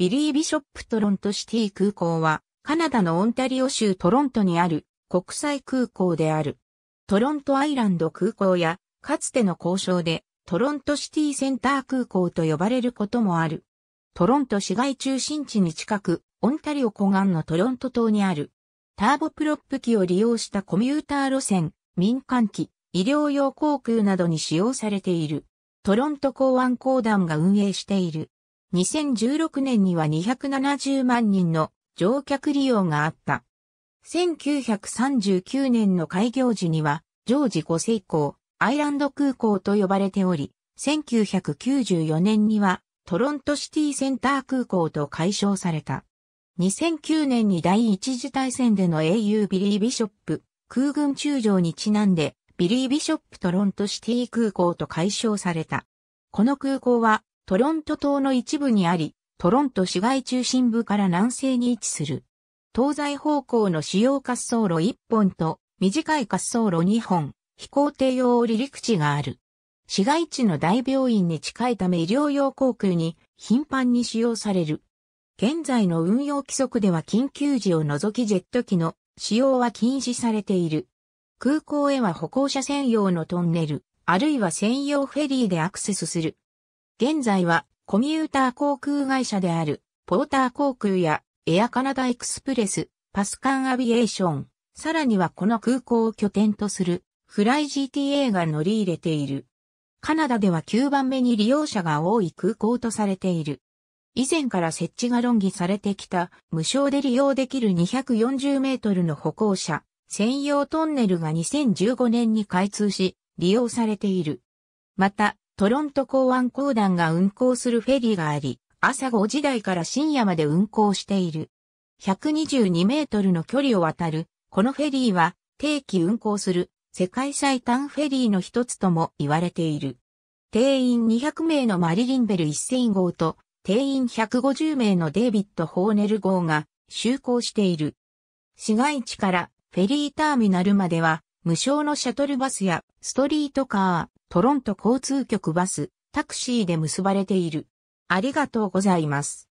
ビリー・ビショップ・トロントシティ空港は、カナダのオンタリオ州トロントにある国際空港である。トロントアイランド空港や、かつての公称で、トロントシティセンター空港と呼ばれることもある。トロント市街中心地に近く、オンタリオ湖岸のトロント島にある。ターボプロップ機を利用したコミューター路線、民間機、医療用航空などに使用されている。トロント港湾公団が運営している。2016年には270万人の乗客利用があった。1939年の開業時には、ジョージ5世港、アイランド空港と呼ばれており、1994年にはトロントシティセンター空港と改称された。2009年に第一次大戦での英雄ビリー・ビショップ空軍中将にちなんでビリー・ビショップトロントシティ空港と改称された。この空港はトロント島の一部にあり、トロント市街中心部から南西に位置する。東西方向の主要滑走路1本と短い滑走路2本、飛行艇用離陸地がある。市街地の大病院に近いため医療用航空に頻繁に使用される。現在の運用規則では緊急時を除きジェット機の使用は禁止されている。空港へは歩行者専用のトンネル、あるいは専用フェリーでアクセスする。現在はコミューター航空会社であるポーター航空やエアカナダエクスプレス、パスカンアビエーション、さらにはこの空港を拠点とするフライ GTA が乗り入れている。カナダでは9番目に利用者が多い空港とされている。以前から設置が論議されてきた無償で利用できる240メートルの歩行者専用トンネルが2015年に開通し利用されている。また、トロント港湾公団が運行するフェリーがあり、朝5時台から深夜まで運行している。122メートルの距離を渡る、このフェリーは定期運行する世界最短フェリーの一つとも言われている。定員200名のマリリンベル一斉号と定員150名のデイビッド・ホーネル号が就航している。市街地からフェリーターミナルまでは無償のシャトルバスやストリートカー、トロント交通局バス、タクシーで結ばれている。ありがとうございます。